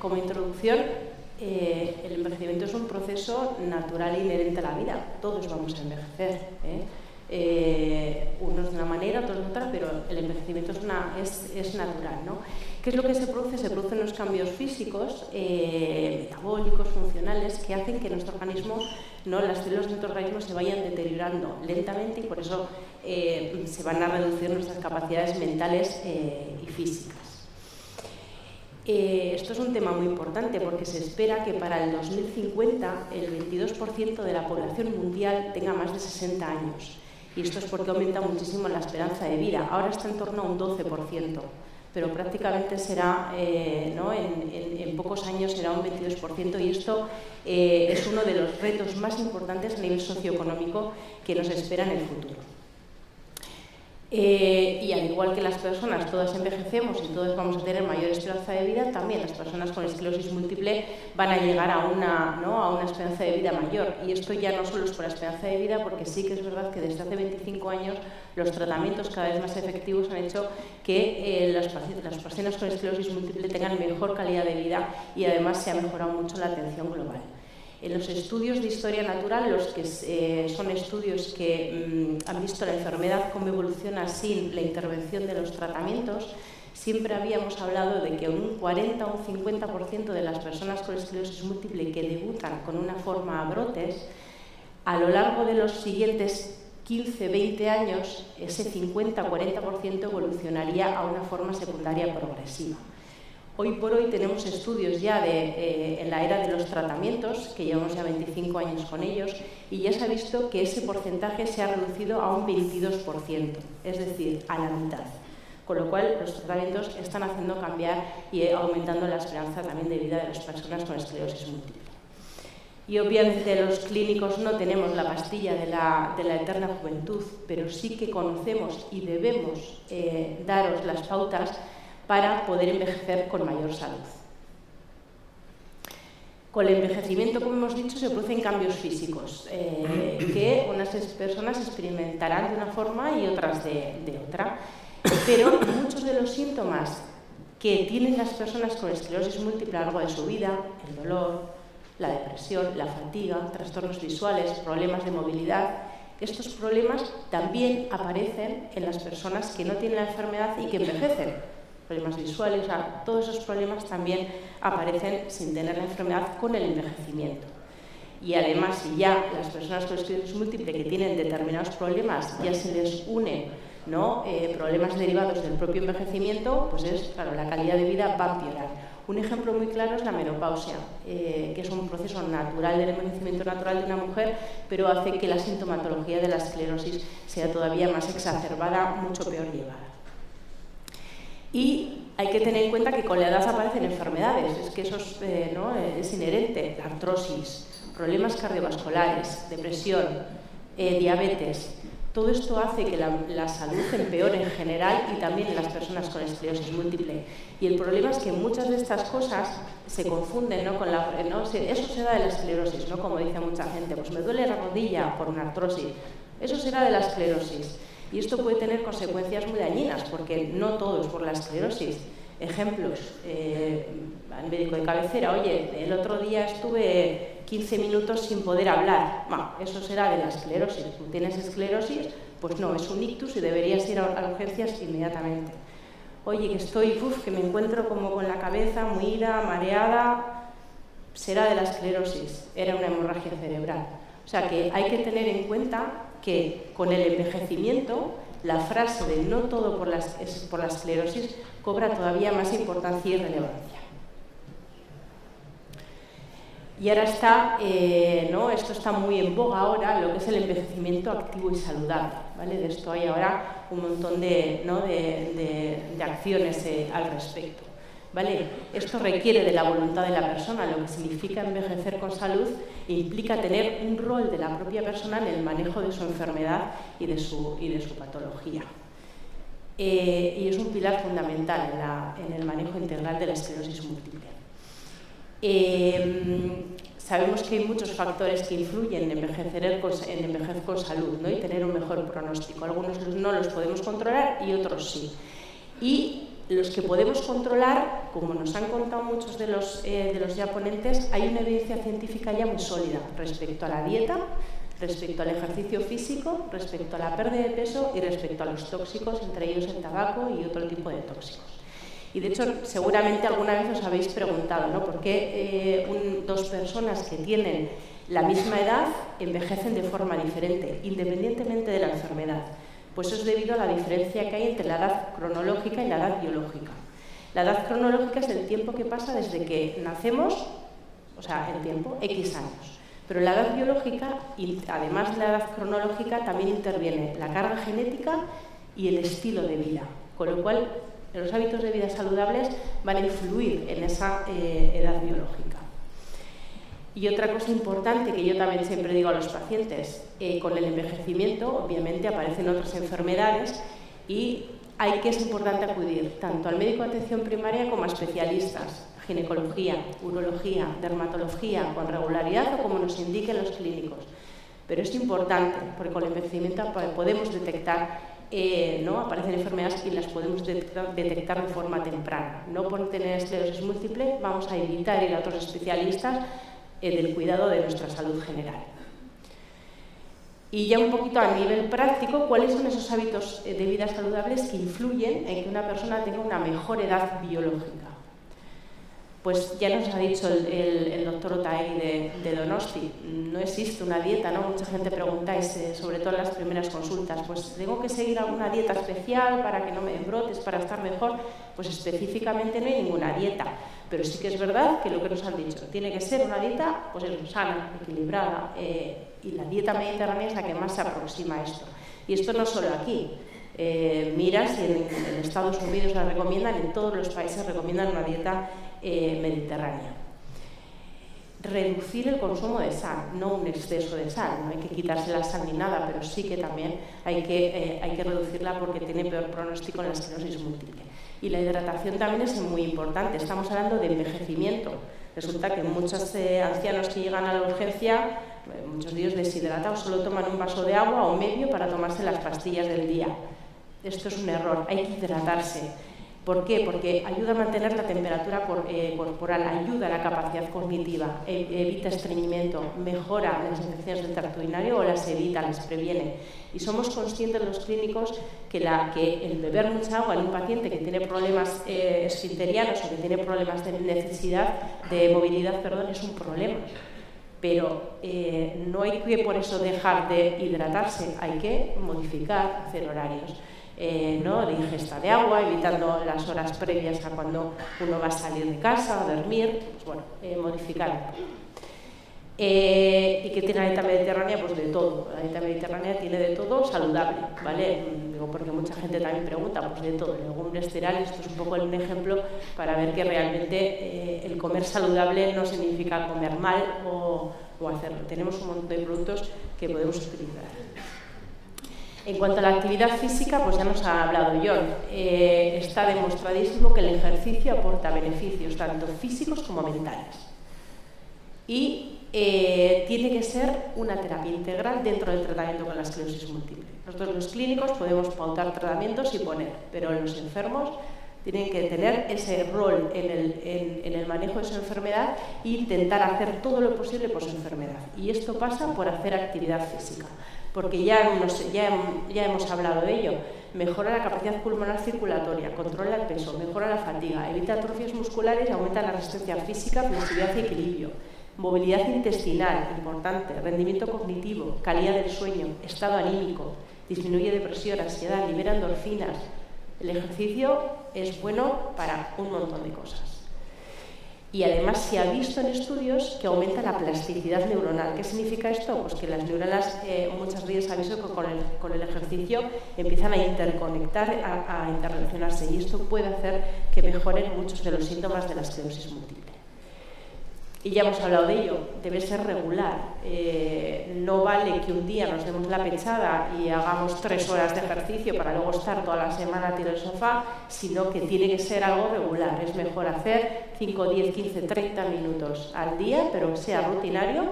Como introducción, eh, el envejecimiento es un proceso natural e inherente a la vida. Todos vamos a envejecer. ¿eh? Eh, unos de una manera, otros de otra, pero el envejecimiento es, natural. ¿no? ¿Qué es lo que se produce? Se producen los cambios físicos, metabólicos, funcionales, que hacen que nuestro organismo, ¿no? las células de nuestro organismo se vayan deteriorando lentamente y por eso se van a reducir nuestras capacidades mentales y físicas. Eh, esto es un tema muy importante porque se espera que para el 2050 el 22% de la población mundial tenga más de 60 años. Y esto es porque aumenta muchísimo la esperanza de vida. Ahora está en torno a un 12%, pero prácticamente será, eh, en, pocos años será un 22%. Y esto eh, es uno de los retos más importantes a nivel socioeconómico que nos espera en el futuro. Eh, y al igual que las personas, todas envejecemos y todos vamos a tener mayor esperanza de vida, también las personas con esclerosis múltiple van a llegar a una, ¿no? a una esperanza de vida mayor. Y esto ya no solo es por la esperanza de vida, porque sí que es verdad que desde hace 25 años los tratamientos cada vez más efectivos han hecho que eh, las, las personas con esclerosis múltiple tengan mejor calidad de vida y además se ha mejorado mucho la atención global. En los estudios de historia natural, los que eh, son estudios que mm, han visto la enfermedad cómo evoluciona sin la intervención de los tratamientos, siempre habíamos hablado de que un 40 o un 50% de las personas con esclerosis múltiple que debutan con una forma a brotes, a lo largo de los siguientes 15, 20 años, ese 50-40% evolucionaría a una forma secundaria progresiva. Hoy por hoy tenemos estudios ya de, eh, en la era de los tratamientos, que llevamos ya 25 años con ellos, y ya se ha visto que ese porcentaje se ha reducido a un 22%, es decir, a la mitad. Con lo cual, los tratamientos están haciendo cambiar y aumentando la esperanza también de vida de las personas con esclerosis múltiple. Y obviamente los clínicos no tenemos la pastilla de la, eterna juventud, pero sí que conocemos y debemos eh, daros las pautas para poder envejecer con mayor salud. Con el envejecimiento, como hemos dicho, se producen cambios físicos eh, que unas personas experimentarán de una forma y otras de, otra. Pero muchos de los síntomas que tienen las personas con esclerosis múltiple a lo largo de su vida, el dolor, la depresión, la fatiga, trastornos visuales, problemas de movilidad, estos problemas también aparecen en las personas que no tienen la enfermedad y que envejecen problemas visuales, todos esos problemas también aparecen sin tener la enfermedad con el envejecimiento. Y además, si ya las personas con esclerosis múltiple que tienen determinados problemas ya se les une ¿no? Eh, problemas derivados del propio envejecimiento, pues es, claro, la calidad de vida va a empeorar. Un ejemplo muy claro es la menopausia, eh, que es un proceso natural del envejecimiento natural de una mujer, pero hace que la sintomatología de la esclerosis sea todavía más exacerbada, mucho peor llevada. Y hay que tener en cuenta que con la edad aparecen enfermedades, es que eso es, eh, es inherente, la artrosis, problemas cardiovasculares, depresión, eh, diabetes. Todo esto hace que la, salud empeore en general y también en las personas con esclerosis múltiple. Y el problema es que muchas de estas cosas se confunden ¿no? con la... ¿no? Eso será de la esclerosis, ¿no? como dice mucha gente, pues me duele la rodilla por una artrosis. Eso será de la esclerosis. Y esto puede tener consecuencias muy dañinas, porque no todo es por la esclerosis. Ejemplos, eh, al médico de cabecera, oye, el otro día estuve 15 minutos sin poder hablar. Eso será de la esclerosis. ¿Tú tienes esclerosis? Pues no, es un ictus y deberías ir a, urgencias inmediatamente. Oye, que estoy, uf, que me encuentro como con la cabeza muy mareada, será de la esclerosis, era una hemorragia cerebral. O sea que hay que tener en cuenta que con el envejecimiento la frase de no todo por la, por la esclerosis cobra todavía más importancia y relevancia. Y ahora está, eh, ¿no? esto está muy en boga ahora, lo que es el envejecimiento activo y saludable. ¿vale? De esto hay ahora un montón de, ¿no? de, de, acciones eh, al respecto. ¿Vale? Esto requiere de la voluntad de la persona, lo que significa envejecer con salud e implica tener un rol de la propia persona en el manejo de su enfermedad y de su, y de su patología. Eh, y es un pilar fundamental en, el manejo integral de la esclerosis múltiple. Eh, sabemos que hay muchos factores que influyen en envejecer, en envejecer con salud ¿no? y tener un mejor pronóstico. Algunos no los podemos controlar y otros sí. Y los que podemos controlar, como nos han contado muchos de los, eh, de los ya ponentes, hay una evidencia científica ya muy sólida respecto a la dieta, respecto al ejercicio físico, respecto a la pérdida de peso y respecto a los tóxicos, entre ellos el tabaco y otro tipo de tóxicos. Y de hecho, seguramente alguna vez os habéis preguntado, ¿no? ¿Por qué eh, dos personas que tienen la misma edad envejecen de forma diferente, independientemente de la enfermedad? Pues eso es debido a la diferencia que hay entre la edad cronológica y la edad biológica. La edad cronológica es el tiempo que pasa desde que nacemos, o sea, el tiempo, X años. Pero la edad biológica, y además de la edad cronológica, también interviene la carga genética y el estilo de vida. Con lo cual, los hábitos de vida saludables van a influir en esa eh, edad biológica. Y otra cosa importante que yo también siempre digo a los pacientes, eh, con el envejecimiento obviamente aparecen otras enfermedades y hay que es importante acudir tanto al médico de atención primaria como a especialistas, ginecología, urología, dermatología, con regularidad o como nos indiquen los clínicos. Pero es importante porque con el envejecimiento podemos detectar eh, ¿no? aparecen enfermedades y las podemos detectar, de forma temprana. No por tener esclerosis múltiple vamos a evitar ir a otros especialistas del cuidado de nuestra salud general. Y ya un poquito a nivel práctico, ¿cuáles son esos hábitos de vida saludables que influyen en que una persona tenga una mejor edad biológica? Pues ya nos ha dicho el, doctor Otaegui de, Donosti, no existe una dieta, ¿no? Mucha gente preguntáis, eh, sobre todo en las primeras consultas, pues tengo que seguir alguna dieta especial para que no me brotes, para estar mejor. Pues específicamente no hay ninguna dieta, pero sí que es verdad que lo que nos han dicho, tiene que ser una dieta pues sana, equilibrada, eh, y la dieta mediterránea es la que más se aproxima a esto. Y esto no solo aquí, eh, mira si en, en, Estados Unidos la recomiendan, en todos los países recomiendan una dieta eh, mediterránea. Reducir el consumo de sal, no un exceso de sal, no hay que quitarse la sal ni nada, pero sí que también hay que, eh, hay que reducirla porque tiene peor pronóstico en la esclerosis múltiple. Y la hidratación también es muy importante, estamos hablando de envejecimiento. Resulta que muchos eh, ancianos que llegan a la urgencia, muchos de ellos deshidratados, solo toman un vaso de agua o medio para tomarse las pastillas del día. Esto es un error, hay que hidratarse ¿Por qué? Porque ayuda a mantener la temperatura eh, corporal, ayuda a la capacidad cognitiva, e, evita estreñimiento, mejora las infecciones del tracto urinario o las evita, las previene. Y somos conscientes los clínicos que, la, que el beber mucha agua en un paciente que tiene problemas eh, esfinterianos o que tiene problemas de necesidad de movilidad, perdón, es un problema. Pero eh, no hay que por eso dejar de hidratarse, hay que modificar, hacer horarios. Eh, ¿no? de ingesta de agua, evitando las horas previas a cuando uno va a salir de casa, a dormir, pues bueno, eh, modificar. Eh, y que tiene la dieta mediterránea, pues de todo. La dieta mediterránea tiene de todo saludable, ¿vale? Digo, porque mucha gente también pregunta, pues de todo, legumbres, cereales, esto es un poco un ejemplo para ver que realmente el comer saludable no significa comer mal o, o hacerlo. Tenemos un montón de productos que podemos utilizar. En cuanto a la actividad física, pues ya nos ha hablado John. Eh, está demostradísimo que el ejercicio aporta beneficios tanto físicos como mentales. Y eh, tiene que ser una terapia integral dentro del tratamiento con la esclerosis múltiple. Nosotros los clínicos podemos pautar tratamientos y poner, pero los enfermos tienen que tener ese rol en el, en el, manejo de su enfermedad e intentar hacer todo lo posible por su enfermedad. Y esto pasa por hacer actividad física porque ya, ya, hemos hablado de ello. Mejora la capacidad pulmonar circulatoria, controla el peso, mejora la fatiga, evita atrofias musculares aumenta la resistencia física, flexibilidad y equilibrio. Movilidad intestinal, importante, rendimiento cognitivo, calidad del sueño, estado anímico, disminuye depresión, ansiedad, libera endorfinas. El ejercicio es bueno para un montón de cosas. Y además se ha visto en estudios que aumenta la plasticidad neuronal. ¿Qué significa esto? Pues que las neuronas eh, muchas veces ha visto que con el, con el, ejercicio empiezan a interconectar, a, a interrelacionarse y esto puede hacer que mejoren muchos de los síntomas de la esclerosis múltiple. Y ya hemos hablado de ello, debe ser regular. Eh, no vale que un día nos demos la pechada y hagamos tres horas de ejercicio para luego estar toda la semana tirado el sofá, sino que tiene que ser algo regular. Es mejor hacer 5, 10, 15, 30 minutos al día, pero sea rutinario,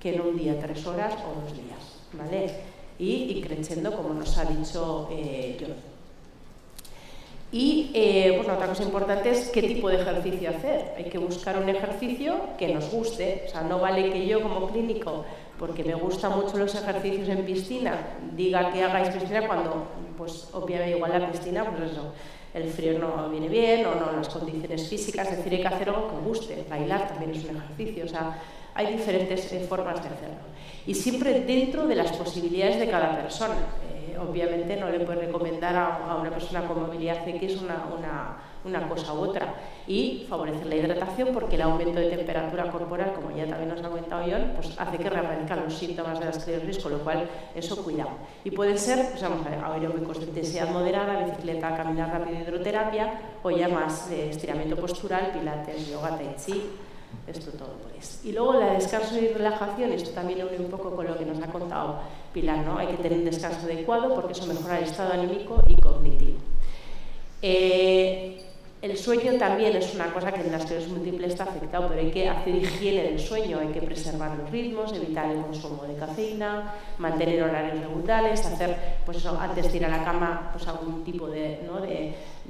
que en un día tres horas o dos días. ¿vale? Y, y creciendo, como nos ha dicho eh, John. Y eh, otra cosa importante es qué tipo de ejercicio hacer. Hay que buscar un ejercicio que nos guste. O sea, no vale que yo como clínico, porque me gustan mucho los ejercicios en piscina, diga que hagáis piscina cuando, pues obviamente igual la piscina, pues eso, el frío no viene bien o no las condiciones físicas, es decir, hay que hacer algo que guste. Bailar también es un ejercicio. O sea, hay diferentes eh, formas de hacerlo. Y siempre dentro de las posibilidades de cada persona obviamente no le puedes recomendar a, una persona con movilidad X una, una, una, cosa u otra. Y favorecer la hidratación porque el aumento de temperatura corporal, como ya también nos ha comentado John, pues hace que reaparezcan los síntomas de la esclerosis, con lo cual eso cuidado. Y pueden ser, pues vamos a ver, aeróbicos de intensidad moderada, bicicleta, caminar rápido, hidroterapia, o ya más de estiramiento postural, pilates, yoga, tai chi, esto todo pues. Y luego la descanso y relajación, esto también une un poco con lo que nos ha contado Pilar, ¿no? Hay que tener un descanso adecuado porque eso mejora el estado anímico y cognitivo. Eh, el sueño también es una cosa que en las esclerosis múltiple está afectado, pero hay que hacer higiene del sueño, hay que preservar los ritmos, evitar el consumo de cafeína, mantener horarios regulares, hacer, pues eso, antes de ir a la cama, pues algún tipo de,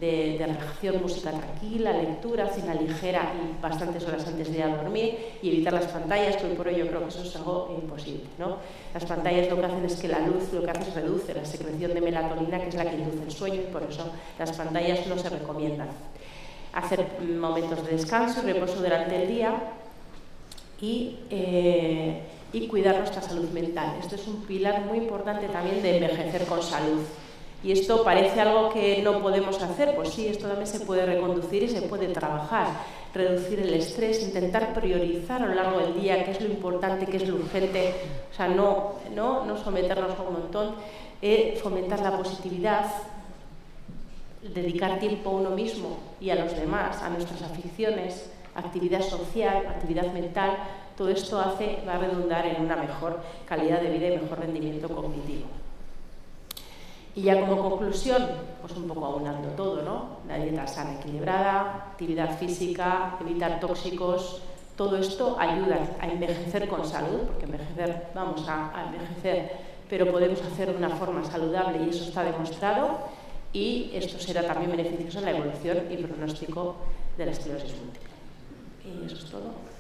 de, relajación, música tranquila, lectura, cena ligera y bastantes horas antes de ir a dormir y evitar las pantallas, que por hoy yo creo que eso es algo imposible. ¿no? Las pantallas lo que hacen es que la luz lo que hace es reduce la secreción de melatonina, que es la que induce el sueño, y por eso las pantallas no se recomiendan hacer momentos de descanso reposo durante el día y, eh, y cuidar nuestra salud mental. Esto es un pilar muy importante también de envejecer con salud. Y esto parece algo que no podemos hacer, pues sí, esto también se puede reconducir y se puede trabajar, reducir el estrés, intentar priorizar a lo largo del día qué es lo importante, qué es lo urgente, o sea, no, no, no someternos a un montón, eh, fomentar la positividad, dedicar tiempo a uno mismo y a los demás, a nuestras aficiones, actividad social, actividad mental, todo esto hace, va a redundar en una mejor calidad de vida y mejor rendimiento cognitivo. Y ya como conclusión, pues un poco aunando todo, ¿no? La dieta sana, equilibrada, actividad física, evitar tóxicos, todo esto ayuda a envejecer con salud, porque envejecer, vamos a, envejecer, pero podemos hacerlo de una forma saludable y eso está demostrado y esto será también beneficioso en la evolución y pronóstico de la esclerosis múltiple. Y eso es todo.